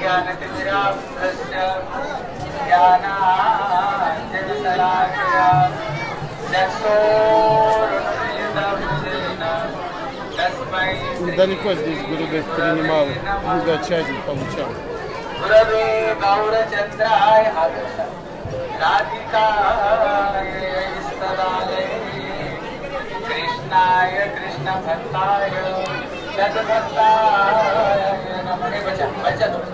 ज्ञानतिमिराभ्रस्य ज्ञानाञ्जनशलाकया चक्षुरुन्मिलितं येन तस्मै Далеко здесь Гурудев принимал, Югачади получал. गुरवे गौरचन्द्राय राधिकाय स्तदालये कृष्णाय कृष्णभक्ताय जगभक्ताय नमः वचन वचन श्री कृष्ण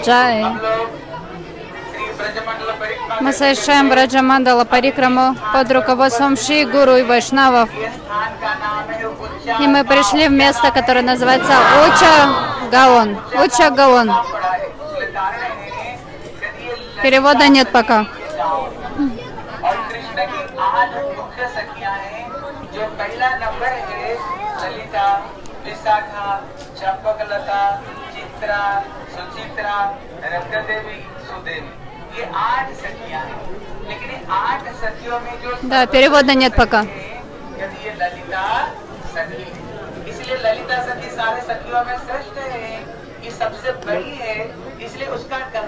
Сахи Джай. हम लोग श्री ब्रजमंडल परिक्रमा Мы совершаем Браджамандала Парикраму под руководством Ши Гуру и Вайшнавов. के स्थान का नाम है उच्चा И мы пришли в место, которое называется Уча Гаон. Уча Гаон. पड़ा है इसलिए कारण है यदि ये Перевода нет пока. और कृष्ण की आठ मुख्य सखियां हैं जो पहला नंबर है ललिता विशाखा चंपकलता चित्रा सुचित्रा रक्त देवी सुदेवी ये आठ सखियां हैं लेकिन ये आठ सखियों में जो Да, перевода нет пока. यदि ये ललिता सखी है इसलिए ललिता सखी सारे सखियों में श्रेष्ठ है ये सबसे बड़ी है इसलिए उसका गा-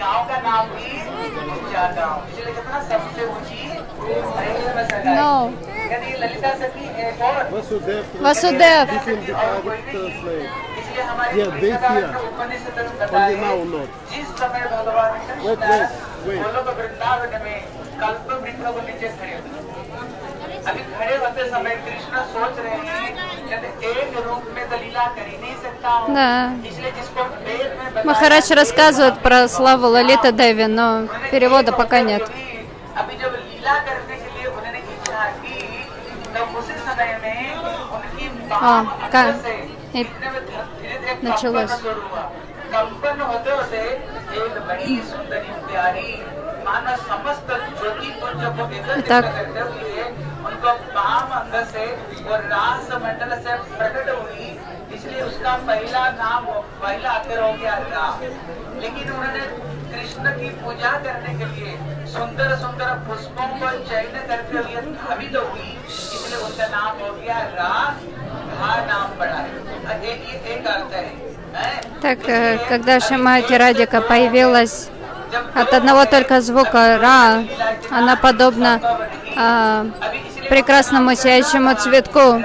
गांव का नाम भी ऊंचा गांव इसलिए कितना सबसे ऊंची हरे में सगाई। No. यदि ललिता सखी एक और Vasudев. Vasudев. Different Arabic translate. इसलिए हमारी Yeah, कृष्ण देख का लिया। जो उपनिषद Only बताए now not. जिस समय भगवान Wait, कृष्ण wait, wait. गोलोक वृंदावन में कल्प वृक्ष को नीचे खड़े हुए अभी खड़े होते समय कृष्ण सोच रहे हैं कि एक रूप में तो लीला कर ही नहीं सकता हूँ Да. इसलिए जिसको वेद में बताया Махарадж рассказывает про славу Лалиты Деви, но перевода пока нет. अभी जब लीला करने के लिए उन्होंने इच्छा की तब उसी समय में उनकी हाँ, बाम का- अंदर से ये इतने में धर- धीरे-धीरे началось. कंपन शुरू हुआ। कंपन होते होते एक बड़ी सुंदरी प्यारी मानो समस्त ज्योति पुंज को एकत्रित Так. करते हुए उनको बाम अंदर से वो रास मंडल से प्रकट हुई इसलिए उसका पहला नाम पहला अक्षर हो गया राम लेकिन उन्होंने कृष्ण की पूजा करने के लिए सुंदर सुंदर पुष्पों को चयन करते हुए धावित हुई इसलिए उसका नाम हो गया राम Так, э, когда Шимати Радика появилась, от одного только звука Ра, она подобна а, прекрасному сияющему цветку.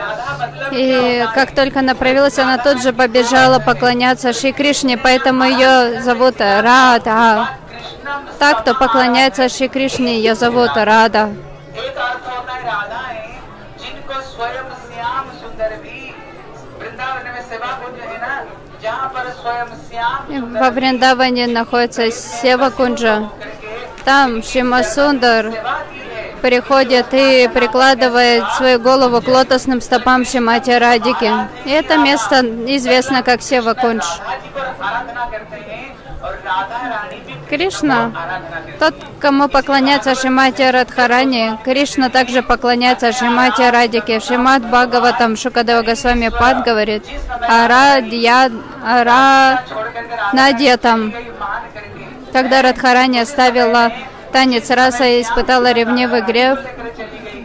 И как только она направилась, она тут же побежала поклоняться Шри Кришне, поэтому ее зовут Рада. Так, кто поклоняется Шри Кришне, ее зовут Рада. Во Вриндаване находится Сева Кунджа. Там Шимасундар приходит и прикладывает свою голову к лотосным стопам Шимати Радики. И это место известно как Сева Кундж. Кришна, тот, кому поклоняется Шимати Радхарани, Кришна также поклоняется Шимати Радике. Шимат Бхагаватам Шукадева Госвами Пад говорит, Арадья, Аранадьятам. Когда Радхарани оставила танец раса и испытала ревнивый грев,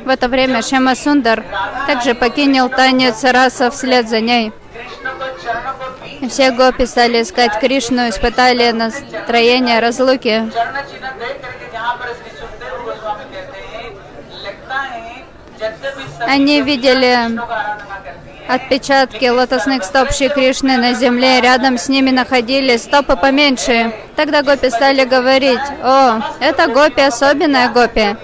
в это время Шема Сундар также покинул танец раса вслед за ней. Все гопи стали искать Кришну, испытали настроение разлуки. Они видели отпечатки лотосных стоп Шри Кришны на земле, рядом с ними находились стопы поменьше. Тогда гопи стали говорить, «О, это гопи, особенная гопи».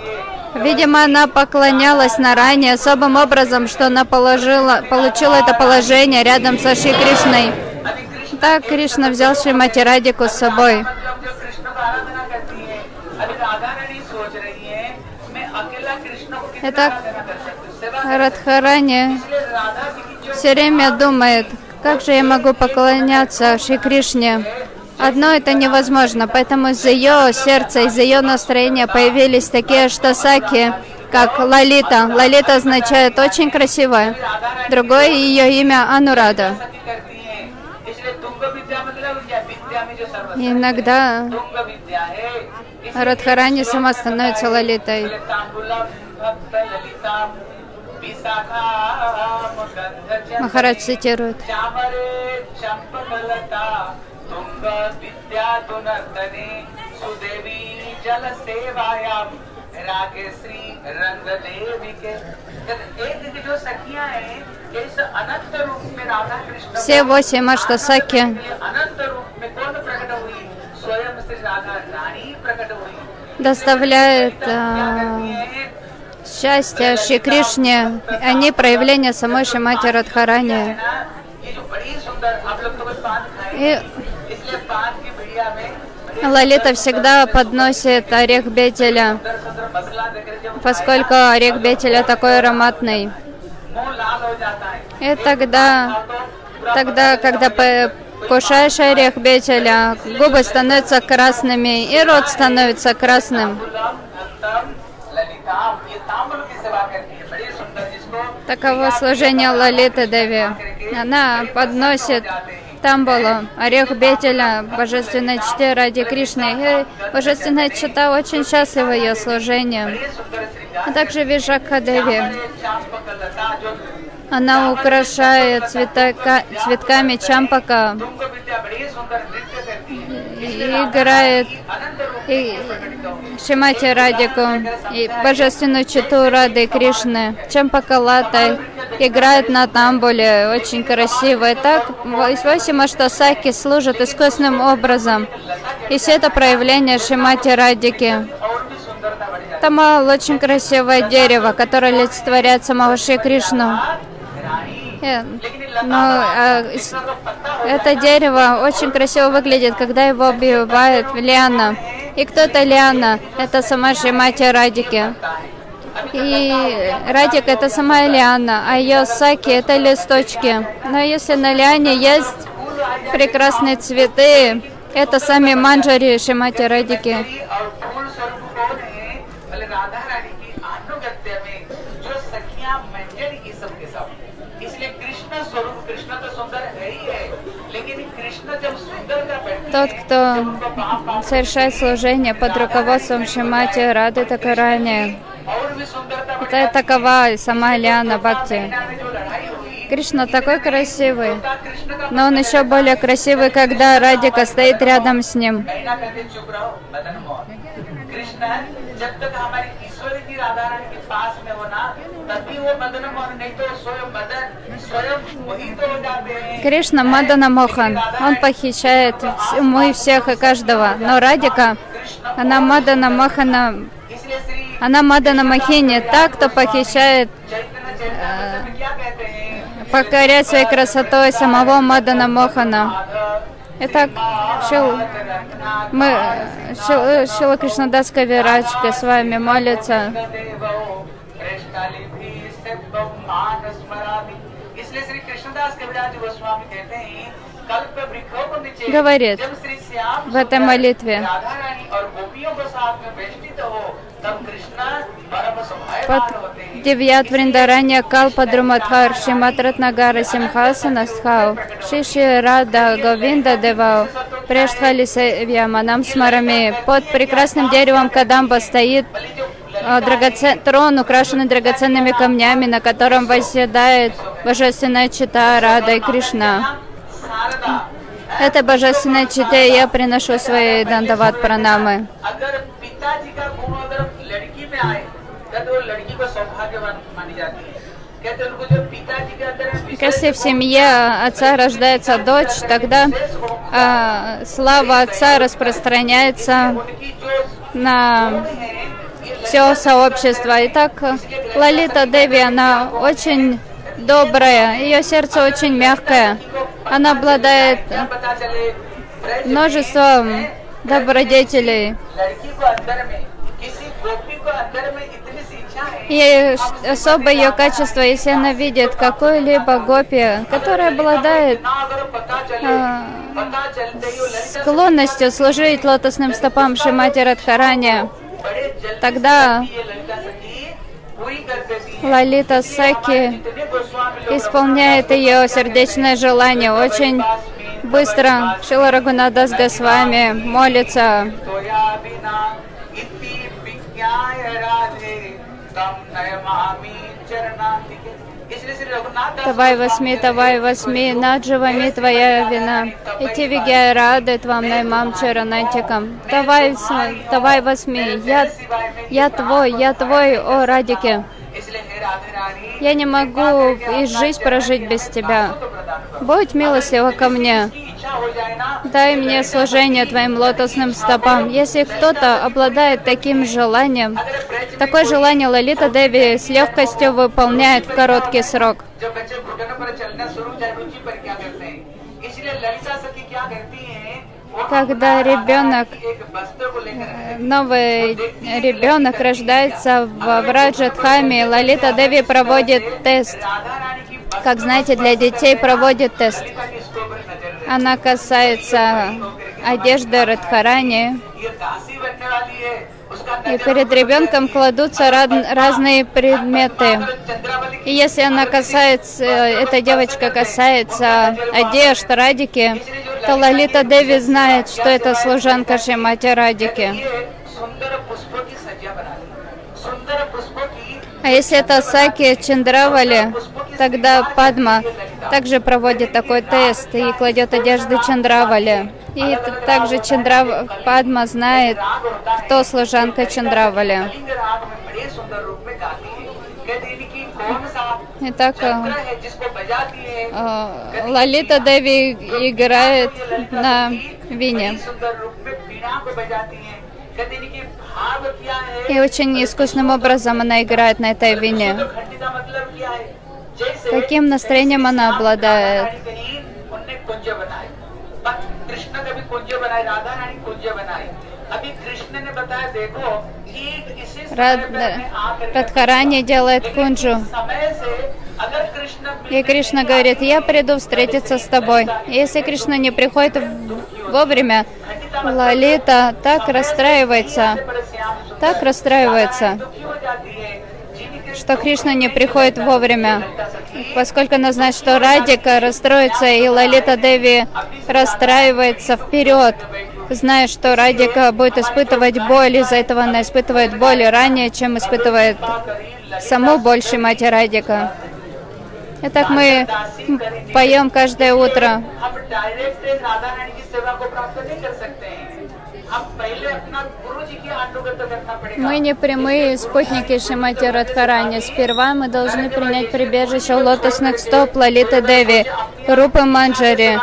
Видимо, она поклонялась на Наране особым образом, что она положила, получила это положение рядом со Шри Кришной так Кришна взял Шримати Радику с собой. Итак, Радхарани все время думает, как же я могу поклоняться Шри Кришне. Одно это невозможно, поэтому из ее сердца, из ее настроения появились такие штасаки, как Лалита. Лалита означает очень красивая. Другое ее имя Анурада. И иногда Радхарани сама становится лалитой. Махарадж цитирует. Судеви Джала Севаям Рагесри Рангалевике все восемь Аштасаки доставляет э, а, счастье Шри Кришне, а они проявление самой Шимати Радхарани. И Лалита всегда подносит орех бетеля поскольку орех бетеля такой ароматный. И тогда, тогда когда кушаешь орех бетеля, губы становятся красными и рот становится красным. Таково служение Лалиты Деви. Она подносит Тамбалу, орех бетеля, божественной чте ради Кришны. И божественная чита очень счастлива ее служением а также Вишака Деви. Она украшает цветака, цветками чампака и играет и Шимати Радику и божественную читу Рады Кришны. Чампакалата играет на тамбуле, очень красиво. И так восемь аштасаки служат искусным образом. И все это проявление Шимати Радики. Тамал очень красивое дерево, которое олицетворяет самого Шри Кришну. Э, Но э, это дерево очень красиво выглядит, когда его убивает Лиана. И кто это Лиана? Это сама Шримати Радики. И Радик это сама Лиана, а ее саки это листочки. Но если на Лиане есть прекрасные цветы, это сами манджари Шимати Радики. Тот, हैं, кто जब उनको बाप बाप совершает служение под руководством Шимати Рады Такарани, और भी सुंदरता बढ़ это такова и сама Лиана Бхакти. में जो लड़ाई हुई Кришна такой красивый, का कृष्ण का но он еще более красивый, когда Радика стоит рядом с ним. कहना कहते चुप रहो मदन मोहन कृष्ण जब तक हमारी ईश्वरी की राधा रानी के पास Кришна Мадана Мохан, он похищает мы всех и каждого, но Радика, она Мадана Махана, она Мадана Махини, та, кто похищает э, покорять своей красотой самого Мадана Мохана. Итак, Шил, мы, Шил, Шила Кришнадас Кавирачка с вами молится. говорит в этой молитве, Девят Вриндаранья кал Друмадхар шиматрат Ратнагара Симхасана Стхау Шиши Рада Говинда Девау Прештхали Севьяманам Смарами Под прекрасным деревом Кадамба стоит а, драгоцен... трон, украшенный драгоценными камнями, на котором восседает Божественная чита Рада и Кришна. Это божественная чита, и я приношу свои дандават пранамы. Если в семье отца рождается дочь, тогда э, слава отца распространяется на все сообщество. И так Лалита Деви, она очень добрая, ее сердце очень мягкое. Она обладает множеством добродетелей. И особое ее качество, если она видит какой-либо гопи, которая обладает э, склонностью служить лотосным стопам Шимати Радхарани, тогда Лалита Саки исполняет ее сердечное желание. Очень быстро Шила Рагунадас Госвами молится. Тавай восьми, тавай восьми, надживами твоя вина. Ити вигяй рады твам наймам чаранатикам. Тавай, тавай восьми, я, я твой, я твой, о радике. Я не могу и жизнь прожить без Тебя. Будь милостива ко мне. Дай мне служение Твоим лотосным стопам. Если кто-то обладает таким желанием, такое желание Лолита Деви с легкостью выполняет в короткий срок когда ребенок, новый ребенок рождается в Раджатхаме, Лалита Деви проводит тест. Как знаете, для детей проводит тест. Она касается одежды Радхарани. И перед ребенком кладутся разные предметы. И если она касается, э, эта девочка касается одежды радики, это Лолита Деви знает, что это служанка Шимати Радики. А если это Саки Чандравали, тогда Падма также проводит такой тест и кладет одежды Чандравали. И также Чандрав... Падма знает, кто служанка Чандравали. लिंग राग में बड़े सुंदर रूप में गाती है कहती है कि कौन सा Итак, यंत्र э, है जिसको बजाती है э, Лалита Деви играет на вине. बड़ी सुंदर रूप में वीणा को बजाती है कहती है कि भाव क्या है И очень искусным образом она играет на этой вине. तो घंटी का मतलब क्या है जैसे Каким настроением она обладает? राधा रानी कहीं उनने कुंज बनाए पर कृष्ण कभी कुंज बनाए राधा रानी कुंज बनाए अभी कृष्ण ने बताया देखो ठीक इसी समय Рад... Радхарани делает кунджу. И Кришна говорит, я приду встретиться с тобой. Если Кришна не приходит вовремя, Лалита так расстраивается, так расстраивается, что Кришна не приходит вовремя. Поскольку она знает, что Радика расстроится, и Лалита Деви расстраивается вперед зная, что Радик будет испытывать боль, из-за этого она испытывает боль ранее, чем испытывает саму больше мать Радика. И так мы поем каждое утро. Мы не прямые спутники Шимати Радхарани. Сперва мы должны принять прибежище у лотосных стоп Лалиты Деви, Рупы Манджари,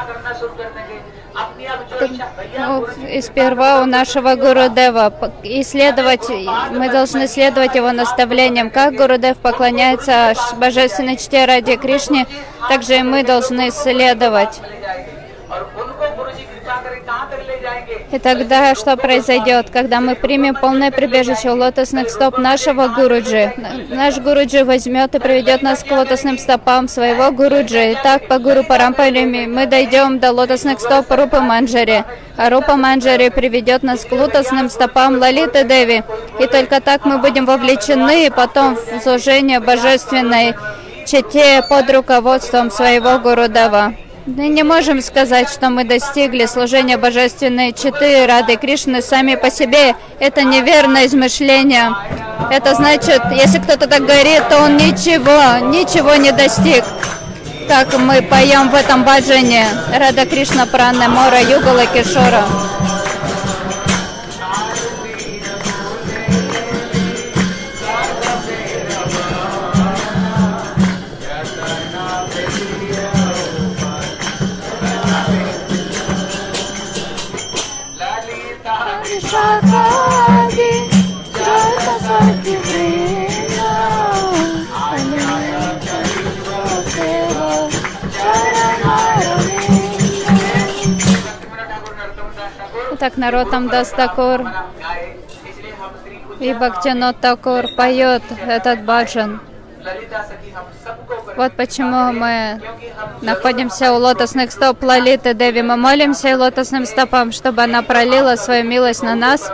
ну, сперва у нашего Гуру Дева. П- И следовать, мы должны следовать его наставлениям. Как Гуру Дев поклоняется божественной чте ради Кришне, также и мы должны следовать. И тогда что произойдет, когда мы примем полное прибежище у лотосных стоп нашего Гуруджи? Наш Гуруджи возьмет и приведет нас к лотосным стопам своего Гуруджи. И так по Гуру Парампаре мы дойдем до лотосных стоп Рупы Манджари. А Рупа Манджари приведет нас к лотосным стопам Лалиты Деви. И только так мы будем вовлечены потом в служение божественной чете под руководством своего Гурудева. Мы не можем сказать, что мы достигли служения божественной читы Рады Кришны сами по себе. Это неверное измышление. Это значит, если кто-то так говорит, то он ничего, ничего не достиг. Как мы поем в этом баджане Рада Кришна Пранна Мора Югала Кишора. народам даст такор. И Бхактинот Такур поет этот баджан. Вот почему мы находимся у лотосных стоп Лалиты Деви. Мы молимся и лотосным стопам, чтобы она пролила свою милость на нас.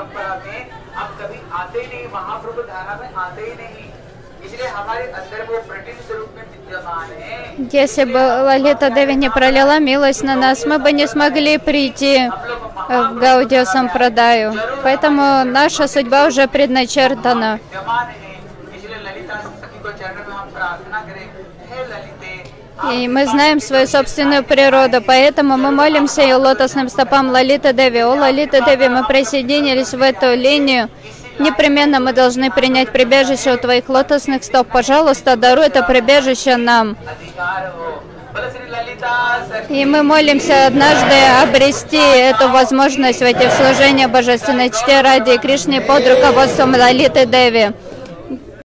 Если бы Лолита Деви не пролила милость на нас, мы бы не смогли прийти э, в Гаудио Сампрадаю. Поэтому наша судьба уже предначертана. И мы знаем свою собственную природу, поэтому мы молимся и лотосным стопам Лолита Деви. О, Лолита Деви, мы присоединились в эту линию Непременно мы должны принять прибежище у твоих лотосных стоп. Пожалуйста, даруй это прибежище нам. И мы молимся однажды обрести эту возможность в этих служениях Божественной Чте ради Кришны под руководством Лалиты Деви.